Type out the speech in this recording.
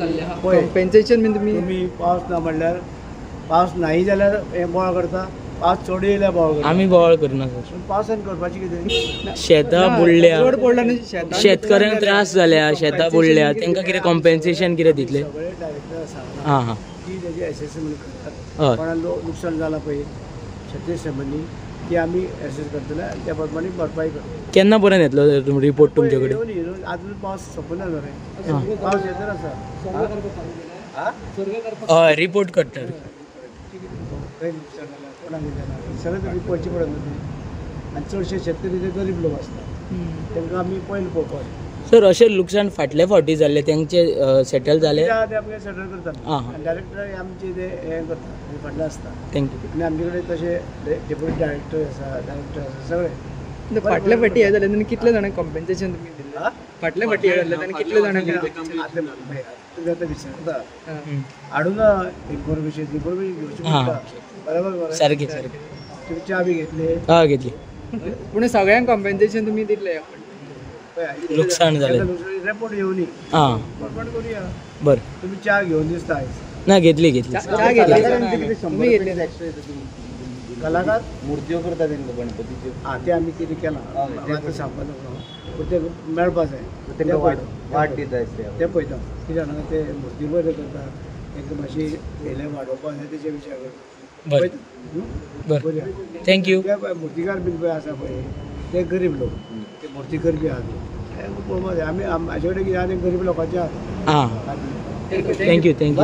पळय. Compensation bin तुमी तुमी पावस ना म्हणल्यार पावस नाही जाल्यार हे बोवाळ करता पावस चड येयल्यार बोवाळ करता. आम्ही बोवाळ करना सर पूण पावसान करपाची कितें? शेतां बुडल्या. रोड पडला न्हू शेतान शेतकऱ्यांक त्रास जाल्या शेतां बुडल्या तांकां कितें कॉम्पेन्सेशन कितें दितले सगळे डायरेक्टर आसा हां हां. ती तेजी एसेसमेंट करतात. हय. कोणाक लो- नुकसाण जालां पळय शेती संबंधी ती आमी एसेस करतले त्या प्रमाणे भरपाई करतले केन्ना पर्यंत येतलो रिपोर्ट तुमचे कडेन येवन येवन आजून पावस सोंपना हां. रे पावस येतर आसा? हय रिपोर्ट करता सगळें पळोवची पडत आनी चडशे शेतकरी ते गरीब लोक आसता तांकां आमी पयलीं पळोवपाक सर अशें लुकसाण फाटले फावटी जाल्ले तेंचे सेटल जाले कितें आहा ते आमगे सेटल हां. आनी डायरेक्टर आमचे ते हें करता फाटले आसता थँक्यू आनी आमचे कडेन तशे डेप्युटी डायरेक्टर आसा डायरेक्टर आसा सगळे. फाटल्या फाटी हे जालें तेन्ना कितले जाणांक कॉम्पेन्सेशन तुमी दिलें? हा? फाटल्या फाटी हे जालें तेन्ना कितले जाणांक विचारता हां. हाडून इन्फॉर्मेशन इन्फॉर्मेशन घेवची हां. पडटा बरोबर सारकें सारकें तुमी च्या बी घेतले. हय घेतली. पूण सगळ्यांक कॉम्पेन्सेशन तुमी दिले नुकसाण जालें. रेपोर्ट येवनी हां. रिपोर्ट करूया. बरं. तुम्ही चहा घेऊन दिसता आयज ना घेतली. घेतली. चा घेतली. तुमी घेतली? कलाकार? मूर्त्यो करता तेंका गणपतीच्यो हा ते आम्ही कितें केलां? आतां सांगपा नको पूण ते मेळपा जाय तेंका वाट. वाट दिता दिसता ते पळयता कित्याक जाणा ते मुर्ती बरें करता तांकां मातशी येयले वाडोवपा जाय तेचे विचार करता बरें? बरं. थँक्यू मुर्तीकार बीन पळय आसा पळय ते गरीब लोक. ते मुर्ती करपी आहा ते पळोवपा जाय आमी म्हाजे कडेन कितें ते गरीब लोकांचे हां. Thank you thank you